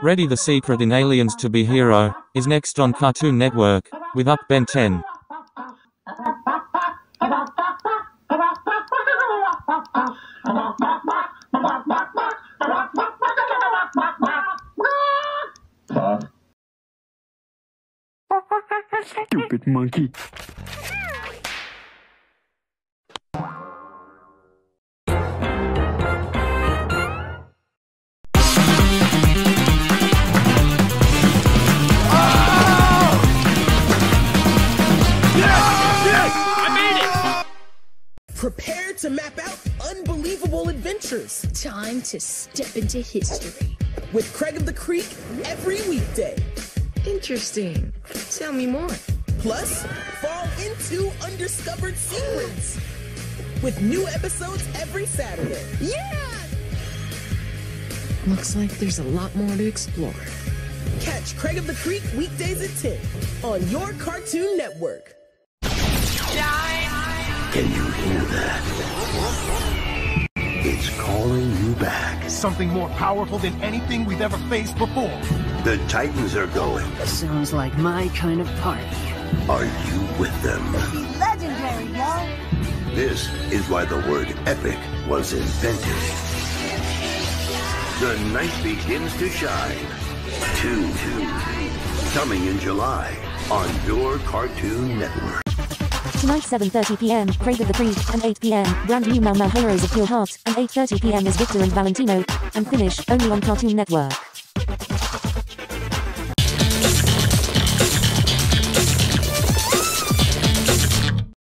Ready the Secret in Aliens to be Hero is next on Cartoon Network with Up Ben 10. Stupid monkey. Prepare to map out unbelievable adventures Time to step into history. with Craig of the Creek every weekday. Interesting. Tell me more. Plus, fall into undiscovered secrets with new episodes every Saturday. Yeah! Looks like there's a lot more to explore. Catch Craig of the Creek weekdays at 10 on your Cartoon Network. Can you hear that? It's calling you back. Something more powerful than anything we've ever faced before. The Titans are going. Sounds like my kind of party. Are you with them? Legendary, yo! This is why the word epic was invented. The night begins to shine. Two, two. Coming in July on your Cartoon Network. Tonight 7.30 p.m. Craig of the Creek, and 8 p.m. Brand new Mao Mao Heroes of Pure Heart, and 8.30 p.m. is Victor and Valentino, and finish only on Cartoon Network.